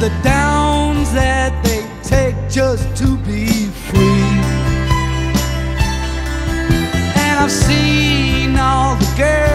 the downs that they take just to be free. And I've seen all the girls.